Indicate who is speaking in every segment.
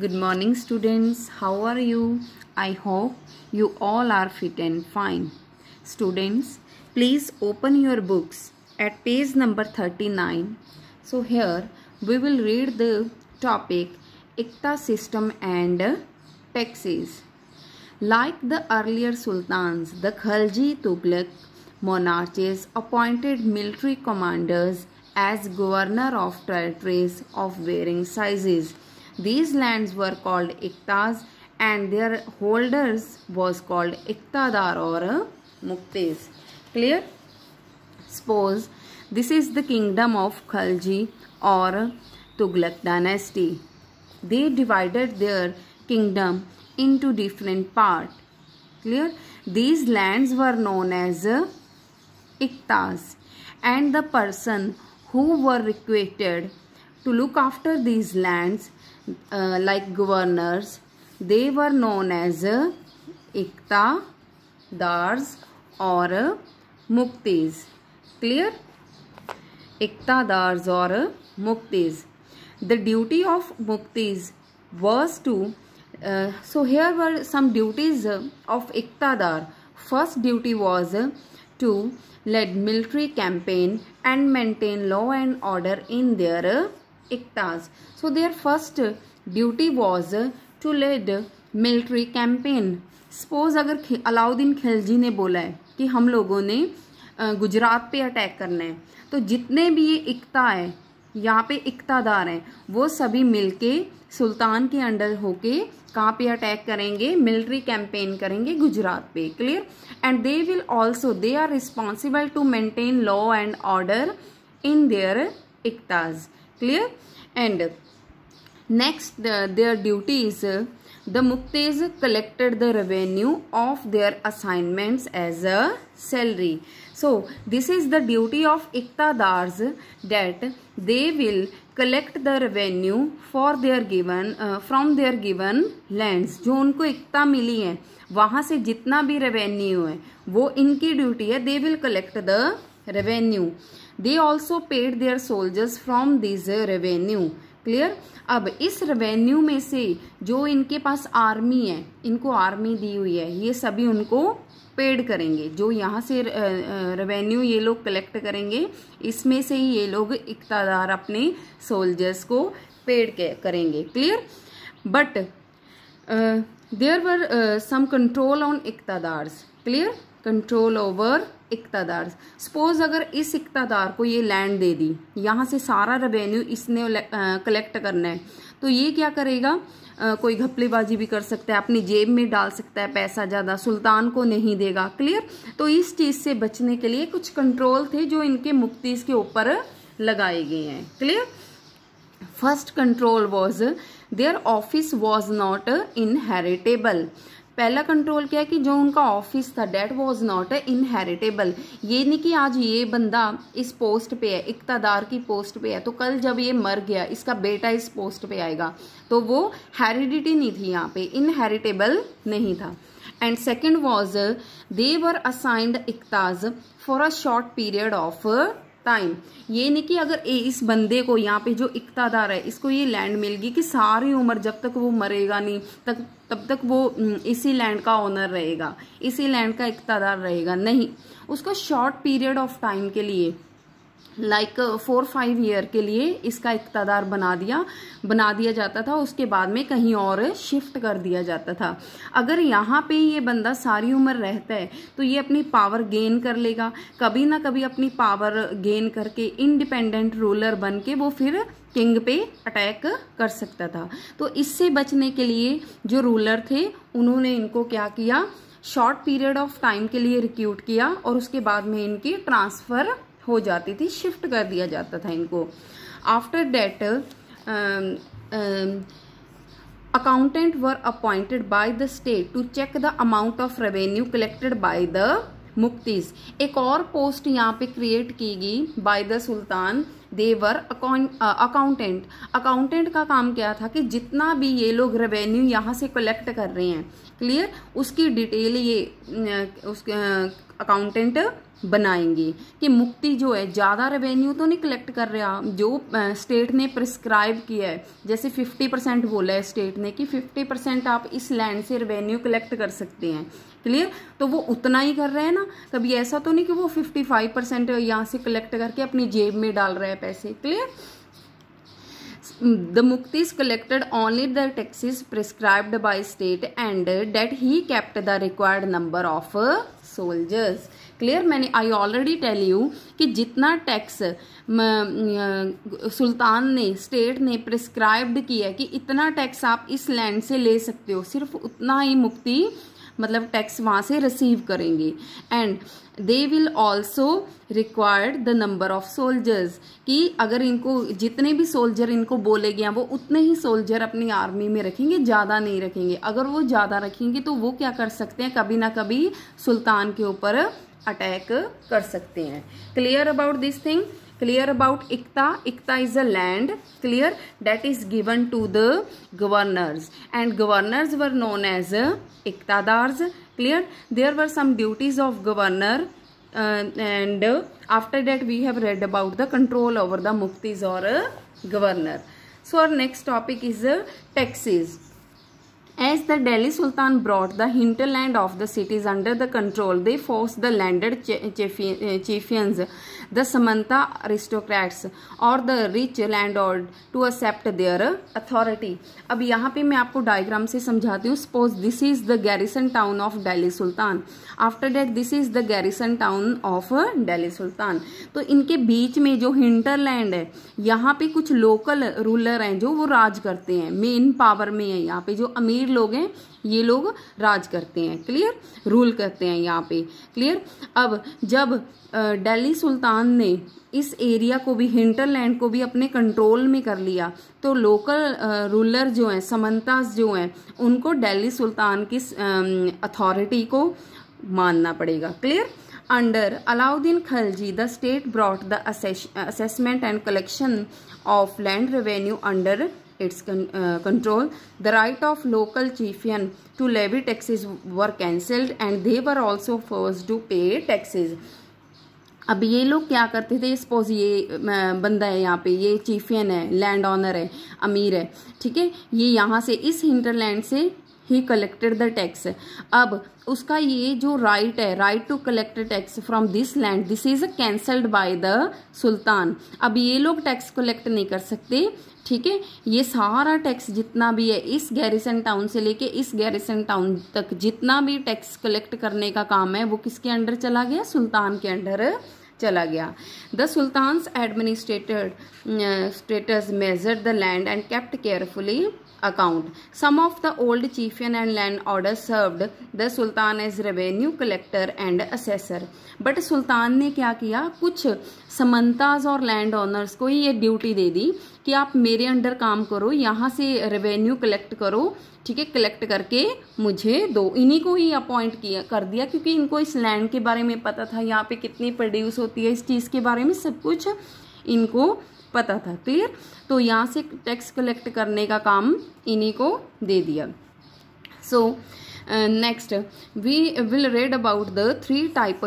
Speaker 1: Good morning, students. How are you? I hope you all are fit and fine. Students, please open your books at page number 39. So, here we will read the topic Ikta system and taxes. Like the earlier sultans, the Khalji Tughlaq monarchs appointed military commanders as governor of territories of varying sizes. These lands were called iktas and their holders was called iktadar or muktes. Clear? Suppose this is the kingdom of Khalji or Tughlaq dynasty. They divided their kingdom into different parts. Clear? These lands were known as iktas and the person who were requited to look after these lands uh, like governors they were known as uh, ikta dars or uh, muktis. Clear? Iktadars or uh, muktis. The duty of muktis was to uh, so here were some duties uh, of iktadar first duty was uh, to lead military campaign and maintain law and order in their uh, iktas so, their first duty was to lead military campaign. Suppose अगर अलाउद्दीन खिलजी ने बोला है कि हम लोगों ने गुजरात पे attack करना है तो जितने भी ये इकता है, यहाँ पे इकतादार हैं, वो सभी मिलके सुल्तान के अंडर होके कहाँ पे अटैक करेंगे? मिलिट्री कैंपेन करेंगे गुजरात पे clear and they will also they are responsible to maintain law and order in their iqtas clear and next their duty is the muktes collected the revenue of their assignments as a salary so this is the duty of iktadars that they will collect the revenue for their given uh, from their given lands जो उनको इकता मिली है वहाँ से जितना भी revenue है वो इनकी ड्यूटी है they will collect the revenue they also paid their soldiers from this revenue clear अब इस रेवेन्यू में से जो इनके पास आर्मी है, इनको आर्मी दी हुई है, ये सभी उनको पेड करेंगे। जो यहाँ से रेवेन्यू ये लोग कलेक्ट करेंगे, इसमें से ही ये लोग इकतादार अपने सोल्जर्स को पेड करेंगे। Clear but there were some control on iqtadars. Clear control over iqtadar. Suppose अगर इस इकतादार को ये लैंड दे दी यहाँ से सारा रेवेन्यू इसने कलेक्ट करना है तो ये क्या करेगा? आ, कोई घपलेबाजी भी कर सकता है अपनी जेब में डाल सकता है पैसा ज़्यादा सुल्तान को नहीं देगा क्लियर तो इस चीज़ से बचने के लिए कुछ कंट्रोल थे जो इनके मुक्ति के ऊपर लगाए गए हैं clear first control was their office was not inheritable पहला कंट्रोल क्या है कि जो उनका ऑफ़िस था डेट वॉज़ नॉट इनहेरिटेबल ये नहीं कि आज ये बंदा इस पोस्ट पे है इकतादार की पोस्ट पे है तो कल जब ये मर गया इसका बेटा इस पोस्ट पे आएगा तो वो हेरिडिटी नहीं थी यहाँ पे इनहेरिटेबल नहीं था. And second was they were assigned iqtas for a short period of time ये नहीं कि अगर ए, इस बंदे को यहाँ पे जो इकतादार है इसको ये लैंड मिल गई कि सारी उम्र जब तक वो मरेगा नहीं तक तब तक वो इसी लैंड का ओनर रहेगा। इसी लैंड का इकतादार रहेगा। नहीं। उसको शॉर्ट पीरियड ऑफ़ टाइम के लिए लाइक फोर फाइव ईयर के लिए इसका इकतदार बना दिया। बना दिया जाता था। उसके बाद में कहीं और शिफ्ट कर दिया जाता था। अगर यहाँ पे ये बंदा सारी उम्र रहता है तो ये अपनी पावर गेन कर लेगा। कभी ना कभी अपनी पावर गेन करके इंडिपेंडेंट रूलर बन के वो फिर किंग पे अटैक कर सकता था। तो इससे बचने के लिए जो रूलर थे, उन्होंने इनको क्या किया? शॉर्ट पीरियड ऑफ़ टाइम के लिए रिक्यूट किया और उसके बाद में इनकी ट्रांसफ़र हो जाती थी, शिफ्ट कर दिया जाता था इनको। After that accountant were appointed by the state to check the amount of revenue collected by the muqtis एक और पोस्ट यहाँ पे क्रिएट की गई by the sultan their accountant accountant का काम क्या था कि जितना भी ये लोग रेवेन्यू यहाँ से कलेक्ट कर रहे हैं क्लियर उसकी डिटेल ये उस अकाउंटेंट बनाएँगे कि मुक्ति जो है, ज़्यादा रेवेन्यू तो नहीं कलेक्ट कर रहा जो स्टेट ने प्रिस्क्राइब किया है। जैसे 50 परसेंट बोला है स्टेट ने कि 50 परसेंट आप इस लैंड से रेवेन्यू कलेक्ट कर सकते हैं। क्लियर तो वो उतना ही कर रहे हैं ना? कभी ऐसा तो नहीं कि वो 55 परसेंट यहाँ से कलेक्ट करके अपनी जेब में डाल रहे हैं पैसे। Clear the mukti is collected only the taxes prescribed by state and that he kept the required number of soldiers. Clear मैंने आई ऑलरेडी टेल यू कि जितना टैक्स सुल्तान ने स्टेट ने प्रिस्क्राइब्ड किया है कि इतना टैक्स आप इस लैंड से ले सकते हो। सिर्फ़ उतना ही मुक्ति मतलब टैक्स वहाँ से रिसीव करेंगे। And they will also required the number of soldiers कि अगर इनको, जितने भी सोल्जर इनको बोले गए वो उतने ही सोल्जर अपनी आर्मी में रखेंगे, ज़्यादा नहीं रखेंगे। अगर वो ज़्यादा रखेंगे तो वो क्या कर सकते हैं? कभी ना कभी सुल्तान के ऊपर अटैक कर सकते हैं। Clear about this thing clear about iqta iqta is a land clear that is given to the governors and governors were known as iqtadars clear there were some duties of governor and after that we have read about the control over the muftis और governor so और next topic is taxes as the Delhi Sultan brought the hinterland of the cities under the control, they forced the landed chieftains, the Samanta aristocrats or the rich landlord to accept their authority. अब यहाँ पे मैं आपको diagram से समझाती हूँ suppose this is the garrison town of Delhi sultan after that this is the garrison town of Delhi sultan तो इनके बीच में जो हिंटरलैंड है यहाँ पे कुछ लोकल रूलर हैं जो वो राज करते हैं मेन पावर में है यहाँ पे जो अमीर लोग हैं, ये लोग राज करते हैं। क्लियर रूल करते हैं यहाँ पे। क्लियर अब जब दिल्ली सुल्तान ने इस एरिया को भी हिंटरलैंड को भी अपने कंट्रोल में कर लिया तो लोकल रूलर जो हैं समंतास जो हैं, उनको दिल्ली सुल्तान की अथॉरिटी को मानना पड़ेगा। Clear under Alauddin Khalji the state brought the assessment and collection of land revenue under its con uh, control the right of local chieftain to levy taxes were cancelled and they were also forced to pay taxes अब ये लोग क्या करते थे suppose ये बंदा है यहाँ पे ये चीफियन है लैंड ऑनर है अमीर है ठीक है ये यहाँ से इस हिंटरलैंड से ही कलेक्टेड द टैक्स अब उसका ये जो राइट है right to collect tax from this land this is cancelled by the sultan अब ये लोग टैक्स कलेक्ट नहीं कर सकते, ठीक है? ये सारा टैक्स जितना भी है, इस गैरिसन टाउन से लेके इस गैरिसन टाउन तक जितना भी टैक्स कलेक्ट करने का काम है, वो किसके अंडर चला गया? सुल्तान के अंडर चला गया। The sultan administrated status measure the land and kept carefully account. Some of the old chieftain and land orders served the sultan as revenue collector and assessor. But सुल्तान ने क्या किया कुछ समंताज और लैंड ऑनर्स को ये duty दे दी कि आप मेरे अंडर काम करो, यहाँ से रेवेन्यू कलेक्ट करो, ठीक है कलेक्ट करके मुझे दो इन्हीं को ही अपॉइंट किया, कर दिया, क्योंकि इनको इस लैंड के बारे में पता था, यहाँ पे कितनी प्रोड्यूस होती है, इस चीज़ के बारे में सब कुछ इनको पता था क्लियर तो यहाँ से टैक्स कलेक्ट करने का काम इन्हीं को दे दिया। So next we will read about the three type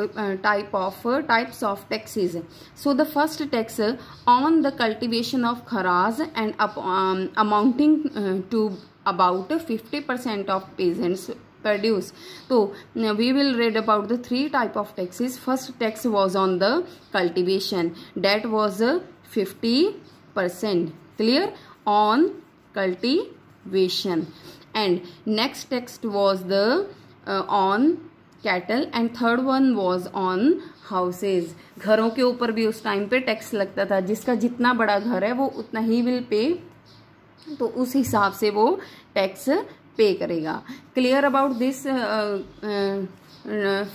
Speaker 1: type of types of taxes so the first tax on the cultivation of kharaj and amounting to about fifty percent of peasants produce so we will read about the three type of taxes first tax was on the cultivation that was uh, 50 percent clear on cultivation and next text was the uh, on cattle and third one was on houses घरों के ऊपर भी उस time पे tax लगता था जिसका जितना बड़ा घर है वो उतना ही विल पे तो उस हिसाब से वो टैक्स पे करेगा। Clear about this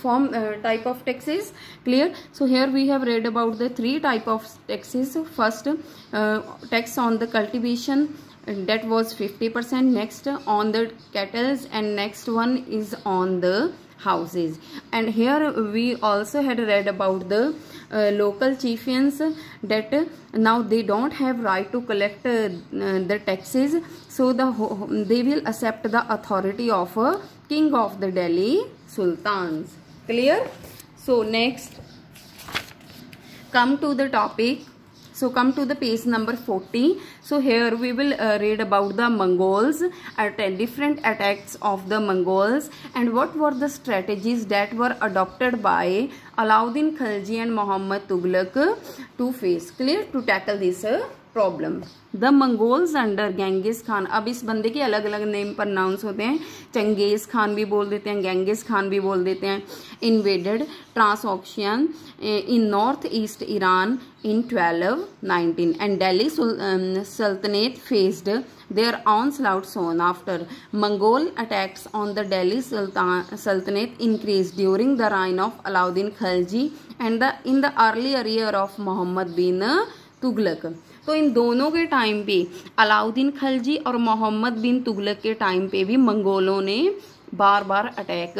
Speaker 1: form type of taxes clear so here we have read about the three type of taxes first tax on the cultivation that was fifty percent next on the cattles and next one is on the houses. And here we also had read about the uh, local chieftains that uh, now they don't have right to collect uh, the taxes. So the they will accept the authority of a king of the delhi sultans. Clear? So next come to the topic so come to the page number 40 so here we will uh, read about the mongols at uh, different attacks of the mongols and what were the strategies that were adopted by alauddin khilji and muhammad tughlaq to face clear to tackle this uh, problem the Mongols under Genghis Khan अब इस बंदे के अलग अलग name पर pronouns होते हैं। Genghis Khan भी बोल देते हैं गेंगिस खान भी बोल देते हैं। Invaded Transoxiana in north east Iran in twelve nineteen and Delhi sultanate faced their onslaught soon after Mongol attacks on the Delhi sultanate increase during the reign of Alauddin Khalji and the in the earlier year of Muhammad bin Tughlaq तो इन दोनों के time पे, अलाउद्दीन खलजी और मोहम्मद बिन तुगलक के time पे भी मंगोलों ने बार बार अटैक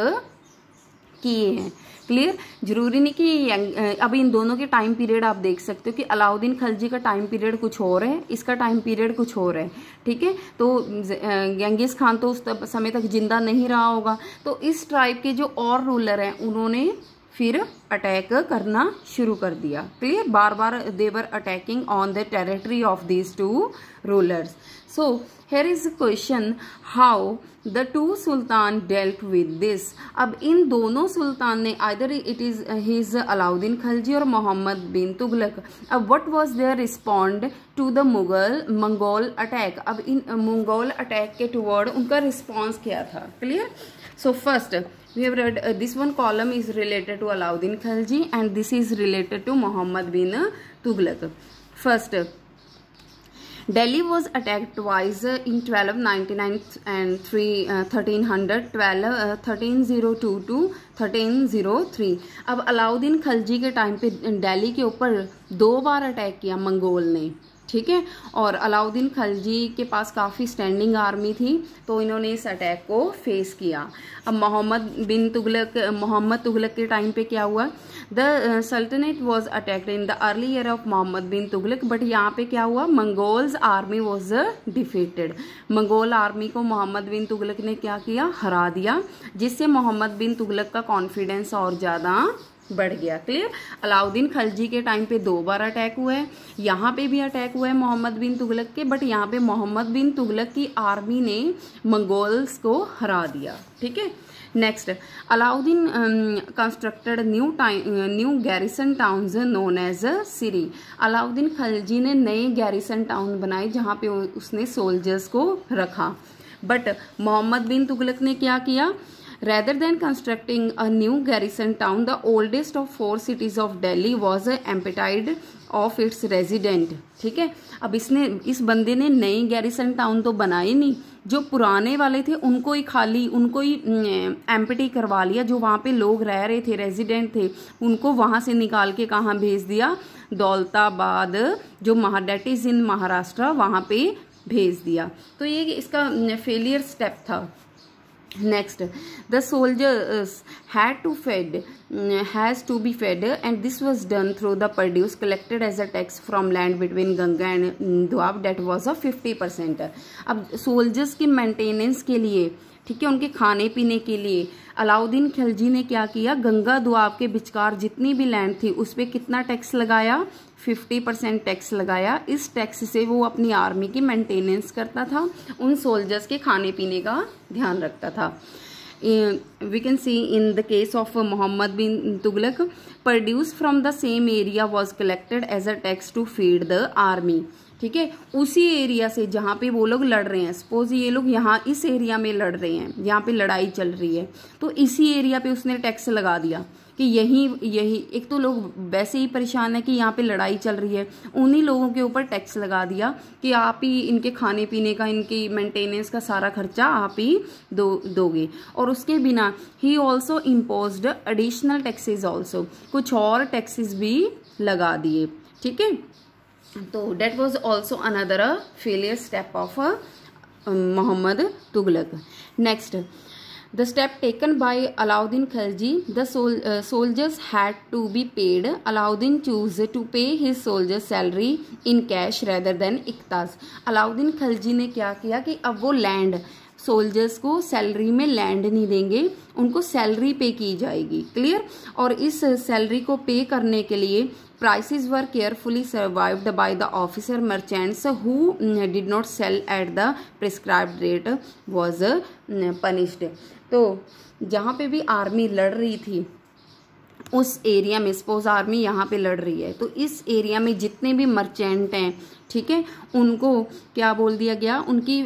Speaker 1: किए हैं। क्लियर ज़रूरी नहीं कि अब इन दोनों के टाइम पीरियड आप देख सकते हो कि अलाउद्दीन खलजी का टाइम पीरियड कुछ और है, इसका टाइम पीरियड कुछ और है, ठीक है? तो गंगेज खान तो उस समय तक ज़िंदा नहीं रहा होगा। तो इस ट्राइब के जो और रूलर हैं, उन्होंने फिर अटैक करना शुरू कर दिया। क्लियर बार बार they were attacking on the territory of these two rulers so here is question how the two sultan dealt with this अब इन दोनों सुल्तान ने either it is his Alauddin Khalji और मोहम्मद बिन तुगलक अब what was their respond to the Mughal Mongol attack अब इन Mongol attack के टूवर्ड उनका रिस्पॉन्स क्या था? Clear so first we have read uh, this one column is related to Alauddin Khalji and this is related to Muhammad bin Tughlaq. First, Delhi was attacked twice in 1299 and 3, uh, 1300, 12, uh, 1302 to 1303. अब अलाउद्दीन खलजी के time पे दिल्ली के ऊपर दो बार attack किया Mongol ने ठीक है? और अलाउद्दीन खलजी के पास काफ़ी स्टैंडिंग आर्मी थी तो इन्होंने इस अटैक को फेस किया। अब मोहम्मद बिन तुगलक, मोहम्मद तुगलक के टाइम पे क्या हुआ? The sultanate was attacked in the early year of Muhammad bin Tughlaq but यहाँ पे क्या हुआ? Mongols army was defeated Mongol army को मोहम्मद बिन तुगलक ने क्या किया? हरा दिया, जिससे मोहम्मद बिन तुगलक का कॉन्फिडेंस और ज़्यादा बढ़ गया। क्लियर अलाउद्दीन खलजी के टाइम पे दो बार अटैक हुआ है। यहाँ पे भी अटैक हुआ है मोहम्मद बिन तुगलक के बट यहाँ पे मोहम्मद बिन तुगलक की आर्मी ने मंगोल्स को हरा दिया। ठीक है? Next Alauddin constructed new time new garrison town known as Siri Alauddin Khalji ने नए गैरिसन टाउन बनाए जहाँ पे उसने सोल्जर्स को रखा। बट मोहम्मद बिन तुगलक ने क्या किया? Rather than constructing a new garrison town, the oldest of four cities of Delhi was emptied of its resident. ठीक है? अब इसने इस बंदे ने नई गैरिसन टाउन तो बनाए नहीं। जो पुराने वाले थे उनको ही खाली उनको ही एम्पटी करवा लिया। जो वहाँ पे लोग रह रहे थे रेजिडेंट थे उनको वहाँ से निकाल के कहाँ भेज दिया? दौलताबाद जो डेट इज़ इन महाराष्ट्र वहाँ पे भेज दिया। तो ये इसका फेलियर स्टेप था। Next the soldiers had to fed has to be fed and this was done through the produce collected as a tax from land between Ganga and Doab that was a fifty percent अब soldiers की maintenance के लिए, ठीक है, उनके खाने पीने के लिए, अलाउद्दीन खिलजी ने क्या किया? गंगा दुआब के बिचकार जितनी भी लैंड थी, उस पर कितना टैक्स लगाया? फिफ्टी परसेंट टैक्स लगाया। इस टैक्स से वो अपनी आर्मी की मेंटेनेंस करता था, उन सोल्जर्स के खाने पीने का ध्यान रखता था। We can see in the case of Muhammad bin Tughlaq produce from the same area was collected as a tax to feed the army ठीक है? उसी एरिया से जहाँ पे वो लोग लड़ रहे हैं। सपोज़ ये लोग यहाँ इस एरिया में लड़ रहे हैं यहाँ पे लड़ाई चल रही है तो इसी एरिया पे उसने टैक्स लगा दिया कि यही यही, एक तो लोग वैसे ही परेशान है कि यहाँ पे लड़ाई चल रही है। उन्हीं लोगों के ऊपर टैक्स लगा दिया कि आप ही इनके खाने पीने का, इनकी मेंटेनेंस का सारा खर्चा आप ही दो, दोगे। और उसके बिना ही also impose additional taxes also कुछ और टैक्सेस भी लगा दिए, ठीक है? तो that was also another a failure step of Muhammad Tughlaq next the step taken by Alauddin Khalji the soldiers had to be paid Alauddin choose to pay his soldiers salary in cash rather than iqtas Alauddin Khalji ने क्या किया कि अब वो land soldiers को salary में land नहीं देंगे उनको सैलरी पे की जाएगी क्लियर और इस सैलरी को पे करने के लिए prices were carefully survived by the officer merchants who did not sell at the prescribed rate was punished तो जहाँ पे भी आर्मी लड़ रही थी उस एरिया में सपोज़ आर्मी यहाँ पे लड़ रही है तो इस एरिया में जितने भी मर्चेंट हैं ठीक है उनको क्या बोल दिया गया उनकी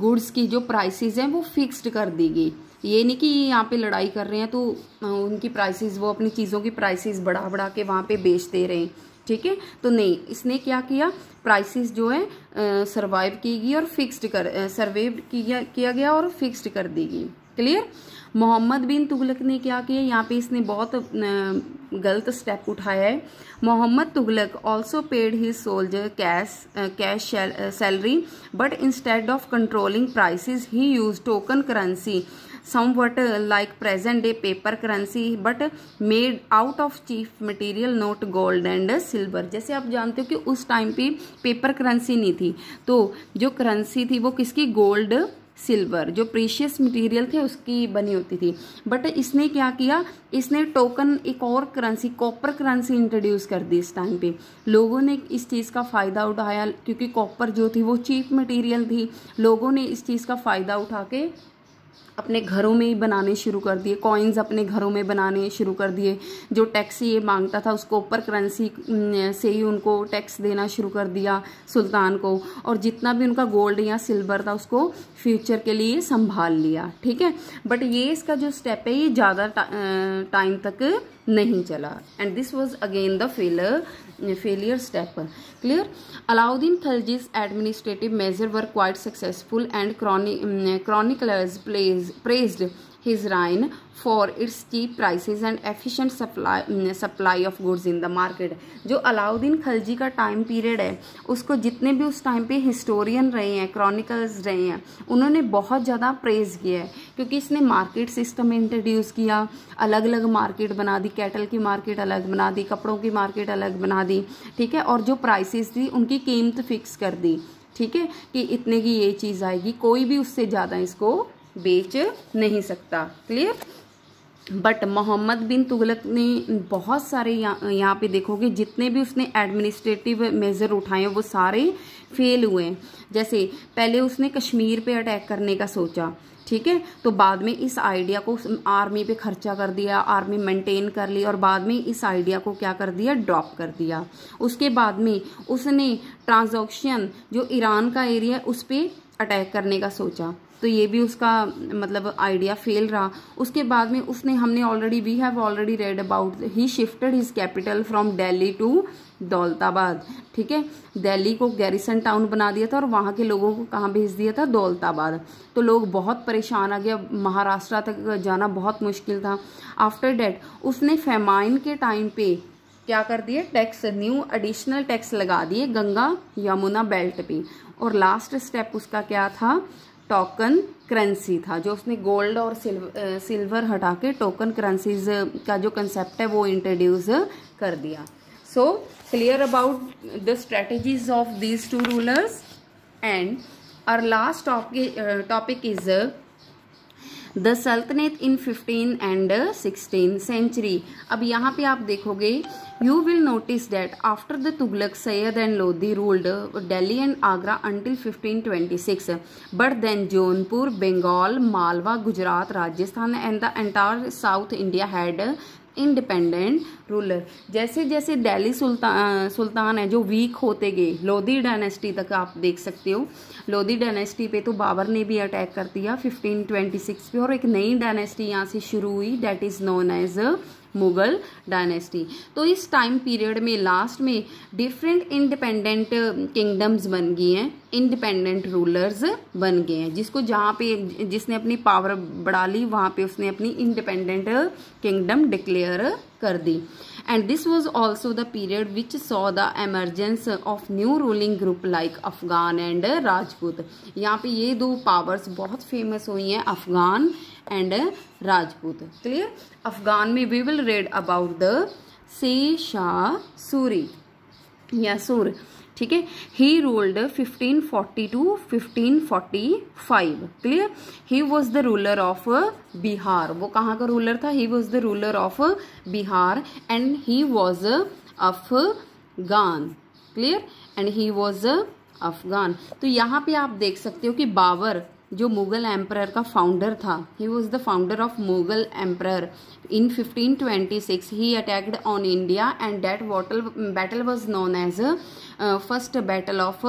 Speaker 1: गुड्स की जो प्राइसेस हैं वो फिक्स्ड कर दी गई ये नहीं कि यहाँ पे लड़ाई कर रहे हैं तो उनकी प्राइसेस वो अपनी चीज़ों की प्राइसेस बढ़ा बढ़ा के वहाँ पे बेच दे रहे हैं, ठीक है? तो नहीं, इसने क्या किया? प्राइसेस जो है सरवाइव की गई और फिक्स्ड कर सर्वेव किया किया गया और फिक्स्ड कर दी गई क्लियर मोहम्मद बिन तुगलक ने क्या किया? यहाँ पे इसने बहुत गलत स्टेप उठाया है। Muhammad Tughlaq also paid his soldier cash cash salary but instead of controlling prices he use token currency somewhat like present day paper currency, but made out of cheap material, not gold and silver. जैसे आप जानते हो कि उस time पे paper currency नहीं थी। तो जो करेंसी थी वो किसकी? गोल्ड सिल्वर जो प्रीशियस मटेरियल थे उसकी बनी होती थी। बट इसने क्या किया? इसने टोकन एक और करेंसी कॉपर करेंसी इंट्रोड्यूस कर दी इस टाइम पे। लोगों ने इस चीज़ का फ़ायदा उठाया, क्योंकि कॉपर जो थी वो चीप मटेरियल थी। लोगों ने इस चीज़ का फ़ायदा उठा के अपने घरों में ही बनाने शुरू कर दिए कॉइन्स अपने घरों में बनाने शुरू कर दिए। जो टैक्स ये माँगता था, उसको ऊपर करेंसी से ही उनको टैक्स देना शुरू कर दिया सुल्तान को। और जितना भी उनका गोल्ड या सिल्वर था, उसको फ्यूचर के लिए संभाल लिया, ठीक है? बट ये इसका जो स्टेप है, ये ज़्यादा टाइम तक नहीं चला। And this was again the failure Failure step. clear alauddin khalji's administrative measures were quite successful and chronic, mm, chroniclers praised his reign for its cheap prices and efficient supply supply of goods in the market जो अलाउद्दीन खलजी का time period है, उसको जितने भी उस time पे historian रहे हैं क्रॉनिकल्स रहे हैं, उन्होंने बहुत ज़्यादा प्रेज किया है, क्योंकि इसने मार्केट सिस्टम इंट्रोड्यूस किया अलग अलग मार्केट बना दी कैटल की मार्केट अलग बना दी, कपड़ों की मार्केट अलग बना दी, ठीक है? और जो प्राइसेस थी, उनकी कीमत फिक्स कर दी, ठीक है? कि इतने की ये चीज़ आएगी, कोई भी उससे ज़्यादा इसको बेच नहीं सकता क्लियर बट मोहम्मद बिन तुगलक ने बहुत सारे यहाँ यहाँ पे देखोगे, जितने भी उसने एडमिनिस्ट्रेटिव मेज़र उठाए, वो सारे फेल हुए हैं। जैसे, पहले उसने कश्मीर पे अटैक करने का सोचा, ठीक है? तो बाद में इस आइडिया को आर्मी पे खर्चा कर दिया आर्मी मेंटेन कर ली, और बाद में इस आइडिया को क्या कर दिया? ड्रॉप कर दिया। उसके बाद में उसने ट्रांजोक्शन जो ईरान का एरिया है, उस पर अटैक करने का सोचा। तो ये भी उसका मतलब आइडिया फेल रहा। उसके बाद में उसने, हमने already we have already read about he shifted his capital from Delhi to Daulatabad, ठीक है? दिल्ली को गैरिसन टाउन बना दिया था और वहाँ के लोगों को कहाँ भेज दिया था? दौलताबाद। तो लोग बहुत परेशान आ गया महाराष्ट्र तक जाना बहुत मुश्किल था। आफ्टर डैट उसने फेमाइन के टाइम पे क्या कर दिए? टैक्स न्यू एडिशनल टैक्स लगा दिए गंगा यमुना बेल्ट पे। और लास्ट स्टेप उसका क्या था? टोकन करेंसी था, जो उसने गोल्ड और सिल्वर सिल्वर हटा के टोकन करेंसीज का जो कंसेप्ट है, वो इंट्रोड्यूस कर दिया। So clear about the strategies of these two rulers and our last topic is the sultanate in fifteen and sixteen century अब यहाँ पे आप देखोगे you will notice that after the Tughlaq Sayyid and Lodi ruled Delhi and Agra until 1526 but then Jaunpur Bengal Malwa Gujarat Rajasthan and the entire south India had independent ruler जैसे जैसे दिल्ली सुल्तान सुल्तान है, जो week होते गए, Lodhi dynasty तक आप देख सकते हो। लोधी डायनेस्टी पे तो बाबर ने भी अटैक कर दिया 1526 पे, और एक नई डायनेस्टी यहाँ से शुरू हुई that is known as Mughal dynasty. तो इस टाइम पीरियड में लास्ट में डिफरेंट इंडिपेंडेंट किंगडम्स बन गई हैं इंडिपेंडेंट रूलर्स बन गए हैं, जिसको जहाँ पे, जिसने अपनी पावर बढ़ा ली, वहाँ पे उसने अपनी इंडिपेंडेंट किंगडम डिक्लेयर कर दी। And this was also the period which saw the emergence of new ruling group like Afghan and Rajput यहाँ पे ये दो पावर्स बहुत फ़ेमस हुई हैं अफगान एंड राजपूत क्लियर अफगान में we will read about the Sher Shah Suri या सूर ठीक है? He ruled 1540 to 1545 clear he was the ruler of Bihar वो कहाँ का रूलर था? He was the ruler of Bihar and he was Afghan clear and he was Afghan तो यहाँ पे आप देख सकते हो कि बाबर जो मुगल एम्पर का फाउंडर था he was the founder of Mughal empire in 1526 he attacked on India and that battle battle was known as first battle of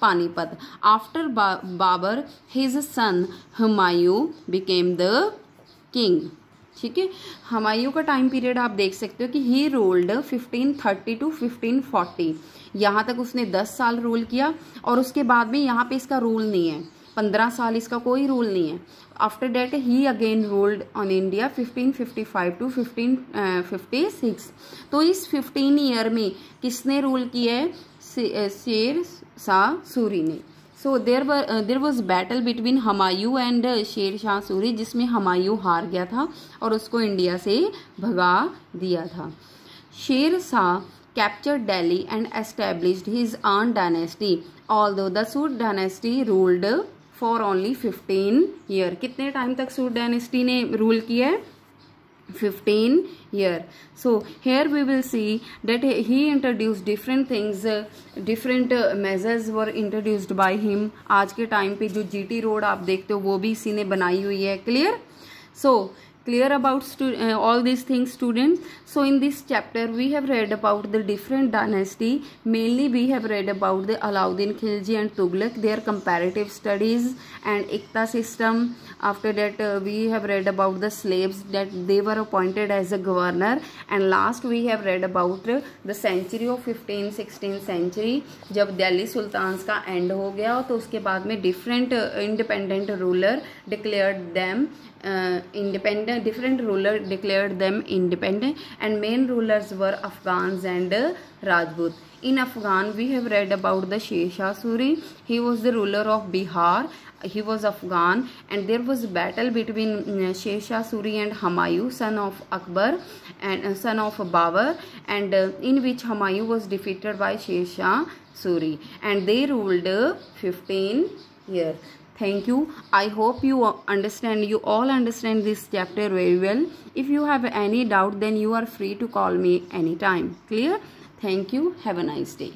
Speaker 1: Panipat after Babur his son Humayun became the king ठीक है? हमायूं का time period आप देख सकते हो कि he ruled 1530 to 1540 यहाँ तक उसने 10 साल रूल किया और उसके बाद में यहाँ पे इसका रूल नहीं है। पंद्रह साल इसका कोई रूल नहीं है। After that he again ruled on India 1555 to 1556 तो इस 15 ईयर में किसने रूल किया है? शेर शाह सूरी ने। So there there was battle between Humayun and Sher Shah Suri, जिसमें हमायू हार गया था और उसको इंडिया से भगा दिया था। Sher Shah capture Delhi and established his own dynasty although the Sur dynasty ruled for only fifteen year कितने टाइम तक सूट डायनेस्टी ने रूल किया है? Fifteen year so here we will see that he introduce different things different measures were introduced by him आज के time पे जो G T road आप देखते हो, वो भी इसी ने बनाई हुई है clear so clear about uh, all these things students so in this chapter we have read about the different dynasty mainly we have read about the Alauddin Khilji and Tughlaq their comparative studies and Ikta system after that uh, we have read about the slaves that they were appointed as a governor and last we have read about uh, the century of 15th 16th century जब Delhi sultans का and हो गया तो उसके बाद में different independent ruler declared them independent different ruler declared them independent and main rulers were afghans and rajput. In afghan we have read about the shesha suri. He was the ruler of bihar. He was afghan and there was a battle between uh, shesha suri and hamayu son of akbar and uh, son of babar and uh, in which hamayu was defeated by shesha suri and they ruled uh, 15 years thank you. I hope you understand you all understand this chapter very well. If you have any doubt then you are free to call me anytime. Clear? Thank you. Have a nice day